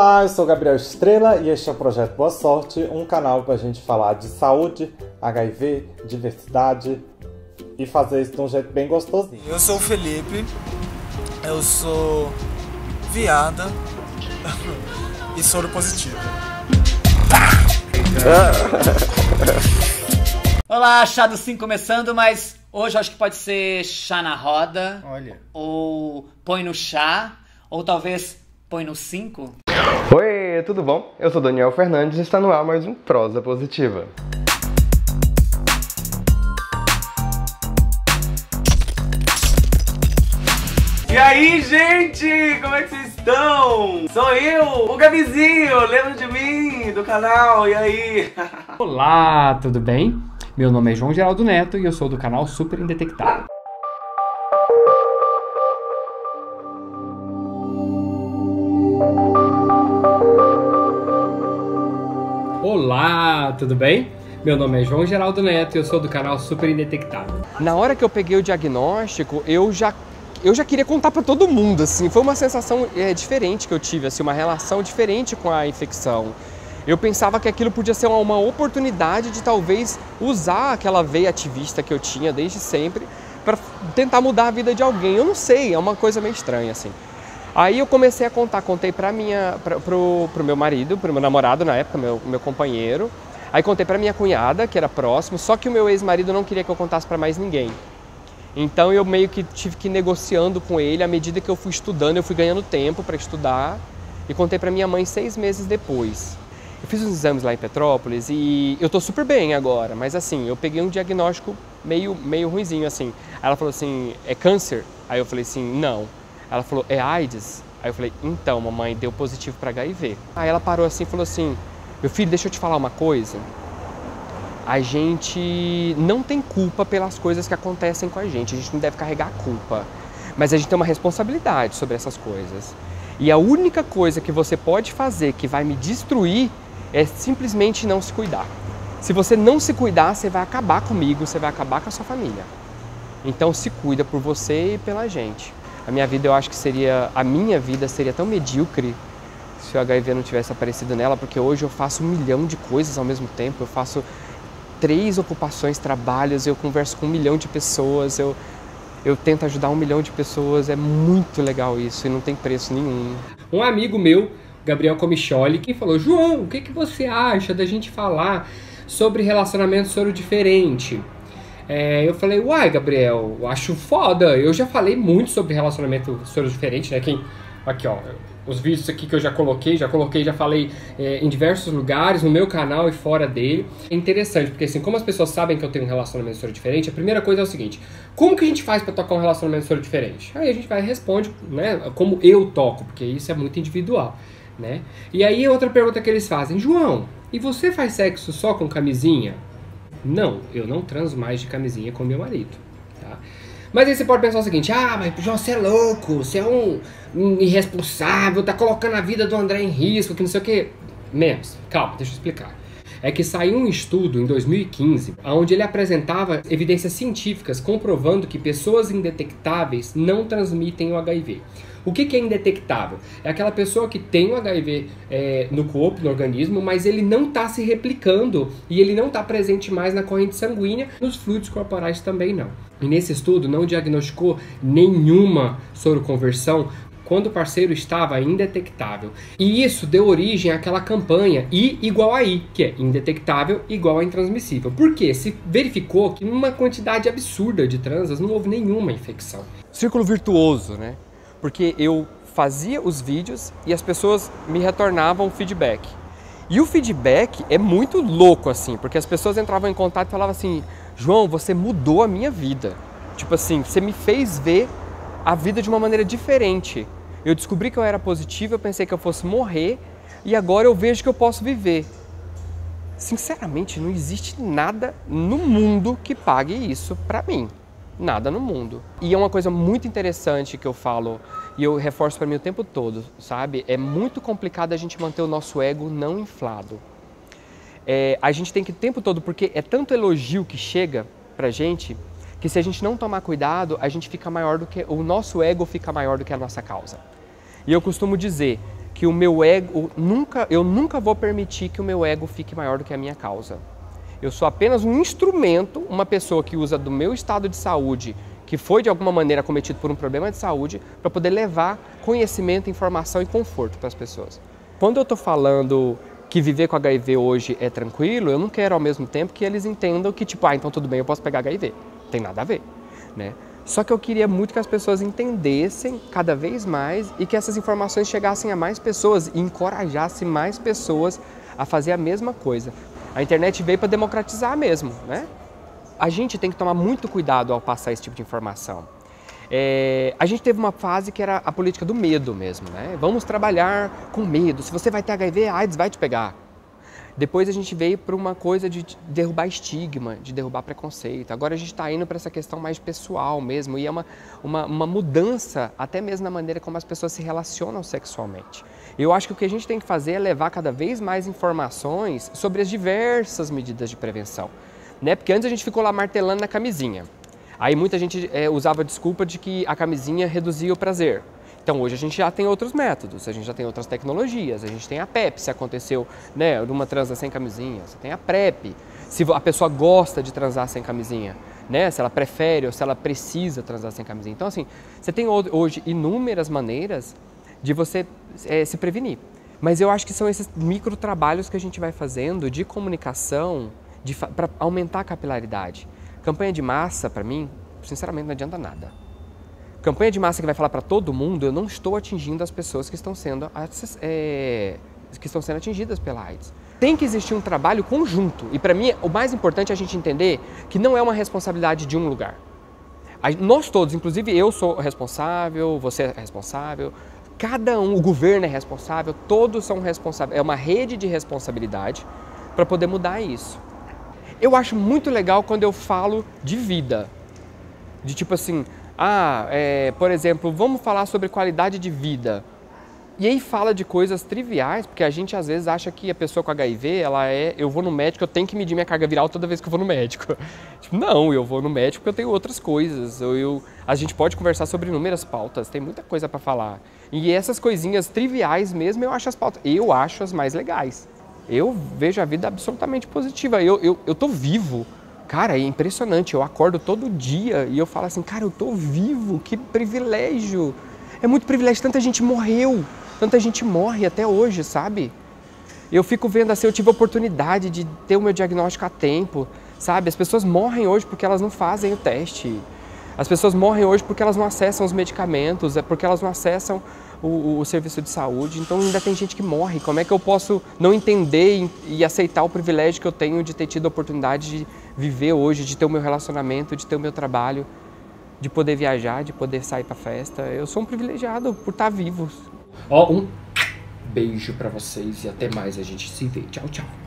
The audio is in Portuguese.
Olá, eu sou Gabriel Estrela e este é o Projeto Boa Sorte, um canal para a gente falar de saúde, HIV, diversidade e fazer isso de um jeito bem gostosinho. Eu sou o Felipe, eu sou viada e soro positivo. Olá, chá do sim começando, mas hoje eu acho que pode ser chá na roda, Olha. ou põe no chá, ou talvez põe no 5. Oi, tudo bom? Eu sou Daniel Fernandes e está no ar mais um Prosa Positiva. E aí, gente? Como é que vocês estão? Sou eu, o Gabizinho, lembra de mim, do canal, e aí? Olá, tudo bem? Meu nome é João Geraldo Neto e eu sou do canal Super Indetectável. Olá, tudo bem? Meu nome é João Geraldo Neto e eu sou do canal Super Indetectável. Na hora que eu peguei o diagnóstico, eu já eu já queria contar para todo mundo, assim, foi uma sensação é, diferente que eu tive, assim, uma relação diferente com a infecção. Eu pensava que aquilo podia ser uma, oportunidade de talvez usar aquela veia ativista que eu tinha desde sempre para tentar mudar a vida de alguém. Eu não sei, é uma coisa meio estranha assim. Aí eu comecei a contar, contei para minha, pra, pro, pro meu marido, pro meu namorado na época, meu, meu companheiro. Aí contei para minha cunhada, que era próximo, só que o meu ex-marido não queria que eu contasse para mais ninguém. Então eu meio que tive que ir negociando com ele à medida que eu fui estudando, eu fui ganhando tempo para estudar e contei para minha mãe seis meses depois. Eu fiz uns exames lá em Petrópolis e eu tô super bem agora, mas assim, eu peguei um diagnóstico meio, meio ruizinho assim. Aí ela falou assim, é câncer? Aí eu falei assim, não. Ela falou, é AIDS? Aí eu falei, então, mamãe, deu positivo para HIV. Aí ela parou assim e falou assim, meu filho, deixa eu te falar uma coisa. A gente não tem culpa pelas coisas que acontecem com a gente, a gente não deve carregar a culpa. Mas a gente tem uma responsabilidade sobre essas coisas. E a única coisa que você pode fazer que vai me destruir é simplesmente não se cuidar. Se você não se cuidar, você vai acabar comigo, você vai acabar com a sua família. Então se cuida por você e pela gente. A minha vida eu acho que seria, a minha vida seria tão medíocre se o HIV não tivesse aparecido nela, porque hoje eu faço um milhão de coisas ao mesmo tempo. Eu faço três ocupações, trabalhos, eu converso com um milhão de pessoas, eu, eu tento ajudar um milhão de pessoas. É muito legal isso e não tem preço nenhum. Um amigo meu, Gabriel Comicholi, que falou: João, o que, que você acha da gente falar sobre relacionamento soro diferente? É, eu falei, uai, Gabriel, acho foda. Eu já falei muito sobre relacionamento diferente, né? Quem, aqui, ó, os vídeos aqui que eu já coloquei, já coloquei, já falei é, em diversos lugares, no meu canal e fora dele. É interessante, porque assim, como as pessoas sabem que eu tenho um relacionamento soro diferente, a primeira coisa é o seguinte: como que a gente faz para tocar um relacionamento soro diferente? Aí a gente vai e responde, né? Como eu toco, porque isso é muito individual, né? E aí outra pergunta que eles fazem, João, e você faz sexo só com camisinha? Não, eu não transo mais de camisinha com meu marido, tá? Mas aí você pode pensar o seguinte: ah, mas João, você é louco, você é um, um irresponsável, tá colocando a vida do André em risco, que não sei o que. Menos, calma, deixa eu explicar. É que saiu um estudo em 2015 onde ele apresentava evidências científicas comprovando que pessoas indetectáveis não transmitem o HIV. O que, que, é indetectável? É aquela pessoa que tem o HIV é, no corpo, no organismo, mas ele não está se replicando e ele não está presente mais na corrente sanguínea, nos fluidos corporais também não. E nesse estudo não diagnosticou nenhuma soroconversão quando o parceiro estava indetectável. E isso deu origem àquela campanha I igual a I, que é indetectável igual a intransmissível. Porque se verificou que numa quantidade absurda de transas não houve nenhuma infecção. Círculo virtuoso, né? Porque eu fazia os vídeos e as pessoas me retornavam feedback. E o feedback é muito louco assim, porque as pessoas entravam em contato e falavam assim: "João, você mudou a minha vida". Tipo assim, você me fez ver a vida de uma maneira diferente. Eu descobri que eu era positivo, eu pensei que eu fosse morrer e agora eu vejo que eu posso viver. Sinceramente, não existe nada no mundo que pague isso para mim. Nada no mundo. E é uma coisa muito interessante que eu falo e eu reforço para mim o tempo todo, sabe? É muito complicado a gente manter o nosso ego não inflado. É, a gente tem que o tempo todo, porque é tanto elogio que chega pra gente, que se a gente não tomar cuidado, a gente fica maior do que o nosso ego fica maior do que a nossa causa. E eu costumo dizer, que o meu ego nunca, eu nunca vou permitir que o meu ego fique maior do que a minha causa. Eu sou apenas um instrumento, uma pessoa que usa do meu estado de saúde, que foi de alguma maneira cometido por um problema de saúde, para poder levar conhecimento, informação e conforto para as pessoas. Quando eu estou falando que viver com HIV hoje é tranquilo, eu não quero ao mesmo tempo que eles entendam que, tipo, ah, então tudo bem, eu posso pegar HIV. Tem nada a ver, né? Só que eu queria muito que as pessoas entendessem cada vez mais e que essas informações chegassem a mais pessoas e encorajassem mais pessoas a fazer a mesma coisa. A internet veio para democratizar mesmo, né? A gente tem que tomar muito cuidado ao passar esse tipo de informação. É, a gente teve uma fase que era a política do medo mesmo, né? Vamos trabalhar com medo. Se você vai ter HIV, a AIDS vai te pegar. Depois a gente veio para uma coisa de derrubar estigma, de derrubar preconceito. Agora a gente está indo para essa questão mais pessoal mesmo e é uma, uma, uma, mudança até mesmo na maneira como as pessoas se relacionam sexualmente. Eu acho que o que a gente tem que fazer é levar cada vez mais informações sobre as diversas medidas de prevenção. Né? Porque antes a gente ficou lá martelando na camisinha. Aí muita gente é, usava a desculpa de que a camisinha reduzia o prazer. Então hoje a gente já tem outros métodos, a gente já tem outras tecnologias, a gente tem a PEP, se aconteceu né, numa transa sem camisinha, você tem a PrEP, se a pessoa gosta de transar sem camisinha, né, se ela prefere ou se ela precisa transar sem camisinha. Então assim, você tem hoje inúmeras maneiras de você é, se prevenir. Mas eu acho que são esses micro trabalhos que a gente vai fazendo de comunicação para aumentar a capilaridade. Campanha de massa, para mim, sinceramente, não adianta nada. Campanha de massa que vai falar para todo mundo, eu não estou atingindo as pessoas que estão sendo, é, que estão sendo atingidas pela AIDS. Tem que existir um trabalho conjunto. E para mim, o mais importante é a gente entender que não é uma responsabilidade de um lugar. Nós todos, inclusive eu sou responsável, você é responsável, cada um, o governo é responsável, todos são responsáveis. É uma rede de responsabilidade para poder mudar isso. Eu acho muito legal quando eu falo de vida. De tipo assim, ah, é, por exemplo, vamos falar sobre qualidade de vida. E aí fala de coisas triviais, porque a gente às vezes acha que a pessoa com HIV, ela é, eu vou no médico, eu tenho que medir minha carga viral toda vez que eu vou no médico. Tipo, não, eu vou no médico porque eu tenho outras coisas. Eu, eu, a gente pode conversar sobre inúmeras pautas, tem muita coisa para falar. E essas coisinhas triviais mesmo, eu acho as pautas, eu acho as mais legais eu vejo a vida absolutamente positiva. Eu, eu, eu tô vivo. Cara, é impressionante. Eu acordo todo dia e eu falo assim, cara, eu tô vivo, que privilégio. É muito privilégio. Tanta gente morreu, tanta gente morre até hoje, sabe? Eu fico vendo assim, eu tive a oportunidade de ter o meu diagnóstico a tempo, sabe? As pessoas morrem hoje porque elas não fazem o teste. As pessoas morrem hoje porque elas não acessam os medicamentos, é porque elas não acessam o, o, serviço de saúde. Então ainda tem gente que morre. Como é que eu posso não entender e, e, aceitar o privilégio que eu tenho de ter tido a oportunidade de viver hoje, de ter o meu relacionamento, de ter o meu trabalho, de poder viajar, de poder sair para festa? Eu sou um privilegiado por estar vivo. Ó, um beijo para vocês e até mais. A gente se vê. Tchau, tchau.